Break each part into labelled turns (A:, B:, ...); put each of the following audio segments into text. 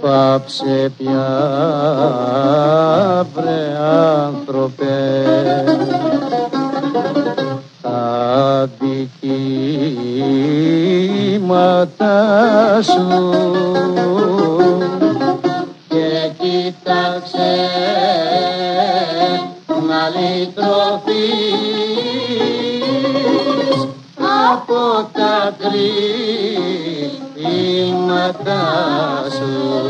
A: πάψε πια βρε άνθρωπε. Τα δικήματα σου και κοίταξε να λυτρωθείς από τα κρύβηματα σου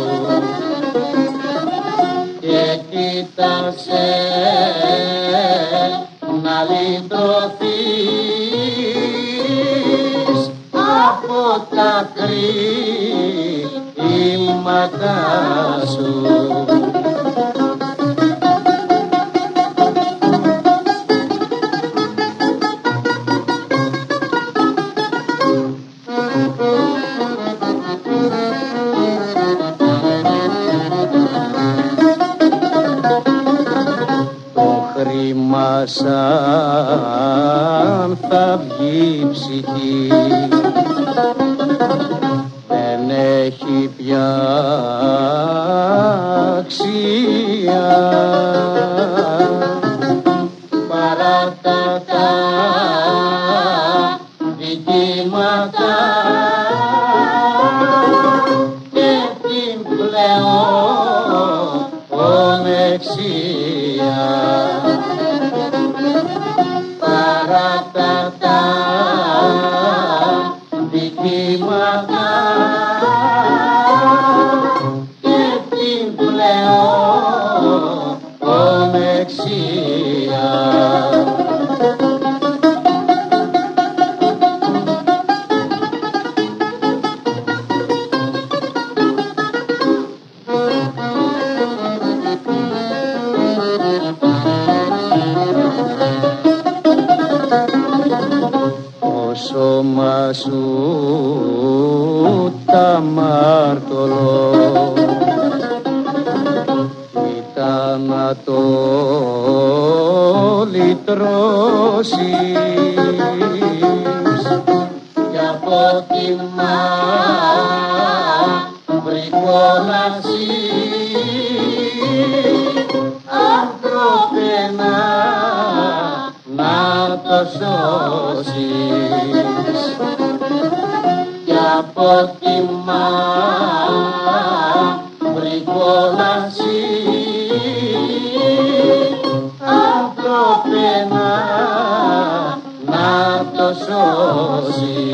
A: κοίταξε να λυτρωθείς. Από τα κρύβηματα σου σαν θα βγει ψυχή. Δεν έχει πια αξία. Παρά τα τα δικήματα και την πλεονεξία παρά σώμα σου τα μάρτωλο ήταν να το λυτρώσεις κι από τη μαύρη κόλαση άνθρωπε να, να το σώσεις. Κι από τη μαύρη κόλαση σώσεις